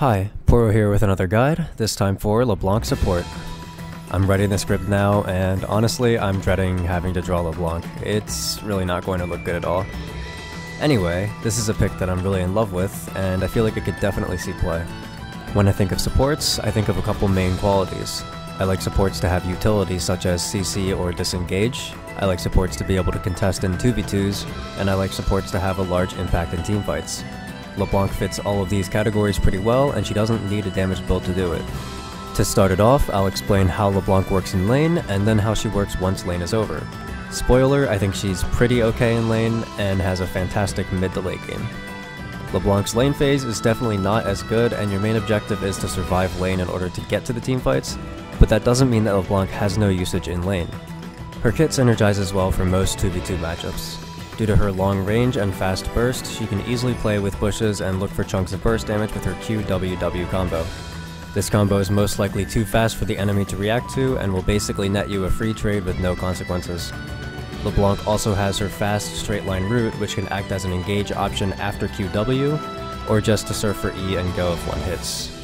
Hi, Poro here with another guide, this time for LeBlanc support. I'm writing the script now, and honestly, I'm dreading having to draw LeBlanc. It's really not going to look good at all. Anyway, this is a pick that I'm really in love with, and I feel like it could definitely see play. When I think of supports, I think of a couple main qualities. I like supports to have utilities such as CC or disengage, I like supports to be able to contest in 2v2s, and I like supports to have a large impact in teamfights. LeBlanc fits all of these categories pretty well, and she doesn't need a damage build to do it. To start it off, I'll explain how LeBlanc works in lane, and then how she works once lane is over. Spoiler, I think she's pretty okay in lane, and has a fantastic mid to late game. LeBlanc's lane phase is definitely not as good, and your main objective is to survive lane in order to get to the teamfights, but that doesn't mean that LeBlanc has no usage in lane. Her kit synergizes well for most 2v2 matchups. Due to her long range and fast burst, she can easily play with bushes and look for chunks of burst damage with her QWW combo. This combo is most likely too fast for the enemy to react to and will basically net you a free trade with no consequences. LeBlanc also has her fast straight line root which can act as an engage option after QW, or just to surf for E and go if one hits.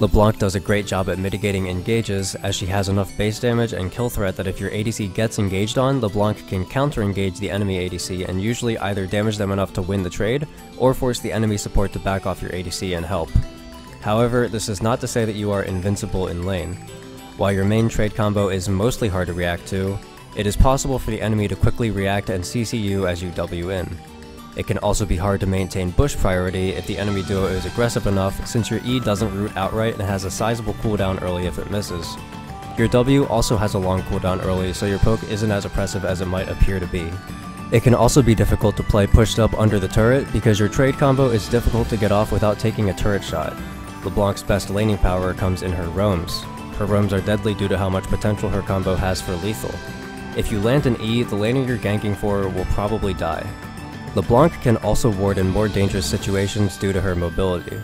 LeBlanc does a great job at mitigating engages, as she has enough base damage and kill threat that if your ADC gets engaged on, LeBlanc can counter-engage the enemy ADC and usually either damage them enough to win the trade, or force the enemy support to back off your ADC and help. However, this is not to say that you are invincible in lane. While your main trade combo is mostly hard to react to, it is possible for the enemy to quickly react and CC you as you W in. It can also be hard to maintain bush priority if the enemy duo is aggressive enough since your E doesn't root outright and has a sizable cooldown early if it misses. Your W also has a long cooldown early so your poke isn't as oppressive as it might appear to be. It can also be difficult to play pushed up under the turret because your trade combo is difficult to get off without taking a turret shot. LeBlanc's best laning power comes in her roams. Her roams are deadly due to how much potential her combo has for lethal. If you land an E, the laner you're ganking for will probably die. LeBlanc can also ward in more dangerous situations due to her mobility.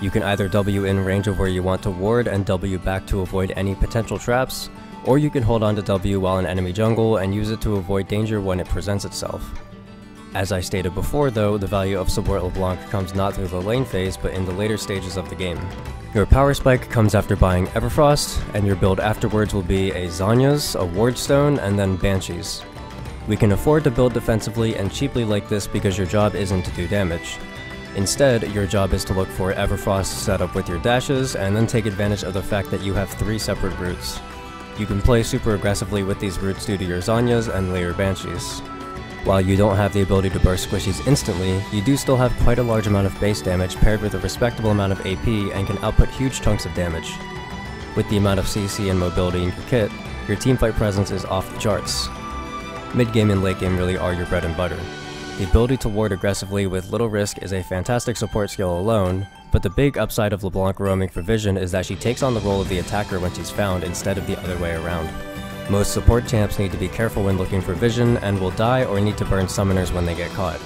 You can either W in range of where you want to ward and W back to avoid any potential traps, or you can hold on to W while in enemy jungle and use it to avoid danger when it presents itself. As I stated before though, the value of support LeBlanc comes not through the lane phase but in the later stages of the game. Your power spike comes after buying Everfrost, and your build afterwards will be a Zhonya's, a Wardstone, and then Banshees. We can afford to build defensively and cheaply like this because your job isn't to do damage. Instead, your job is to look for Everfrost set up with your dashes, and then take advantage of the fact that you have three separate roots. You can play super aggressively with these roots due to your Zhonya's and layer Banshees. While you don't have the ability to burst squishies instantly, you do still have quite a large amount of base damage paired with a respectable amount of AP and can output huge chunks of damage. With the amount of CC and mobility in your kit, your teamfight presence is off the charts, Mid-game and late game really are your bread and butter. The ability to ward aggressively with little risk is a fantastic support skill alone, but the big upside of LeBlanc roaming for vision is that she takes on the role of the attacker when she's found instead of the other way around. Most support champs need to be careful when looking for vision and will die or need to burn summoners when they get caught.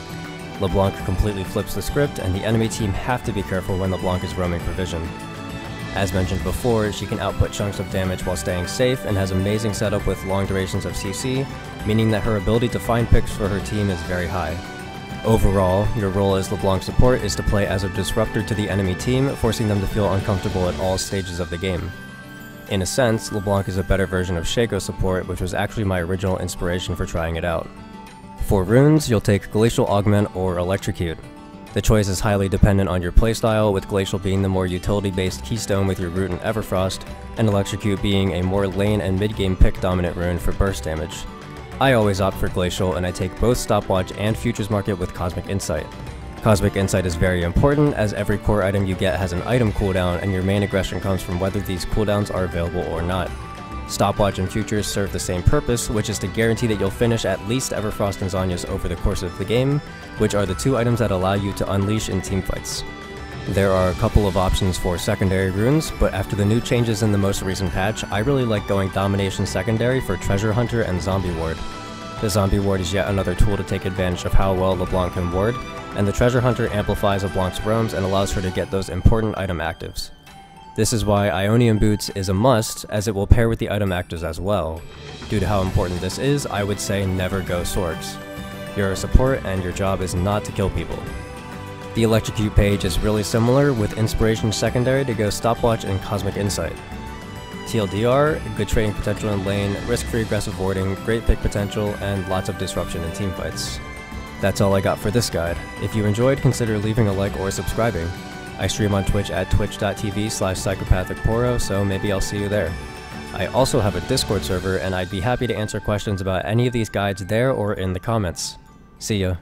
LeBlanc completely flips the script and the enemy team have to be careful when LeBlanc is roaming for vision. As mentioned before, she can output chunks of damage while staying safe and has amazing setup with long durations of CC, meaning that her ability to find picks for her team is very high. Overall, your role as LeBlanc support is to play as a disruptor to the enemy team, forcing them to feel uncomfortable at all stages of the game. In a sense, LeBlanc is a better version of Shaco support, which was actually my original inspiration for trying it out. For runes, you'll take Glacial Augment or Electrocute. The choice is highly dependent on your playstyle, with Glacial being the more utility-based keystone with your Root and Everfrost, and Electrocute being a more lane and mid-game pick dominant rune for burst damage. I always opt for Glacial, and I take both Stopwatch and Futures Market with Cosmic Insight. Cosmic Insight is very important, as every core item you get has an item cooldown, and your main aggression comes from whether these cooldowns are available or not. Stopwatch and Futures serve the same purpose, which is to guarantee that you'll finish at least Everfrost and Zhonya's over the course of the game, which are the two items that allow you to unleash in teamfights. There are a couple of options for secondary runes, but after the new changes in the most recent patch, I really like going Domination Secondary for Treasure Hunter and Zombie Ward. The Zombie Ward is yet another tool to take advantage of how well LeBlanc can ward, and the Treasure Hunter amplifies LeBlanc's roams and allows her to get those important item actives. This is why Ionian Boots is a must, as it will pair with the item actives as well. Due to how important this is, I would say never go Sorcs. You're a support and your job is not to kill people. The Electrocute page is really similar, with Inspiration secondary to go Stopwatch and Cosmic Insight. TLDR, good trading potential in lane, risk-free aggressive warding, great pick potential, and lots of disruption in teamfights. That's all I got for this guide. If you enjoyed, consider leaving a like or subscribing. I stream on Twitch at twitch.tv slash psychopathicporo, so maybe I'll see you there. I also have a Discord server, and I'd be happy to answer questions about any of these guides there or in the comments. See ya.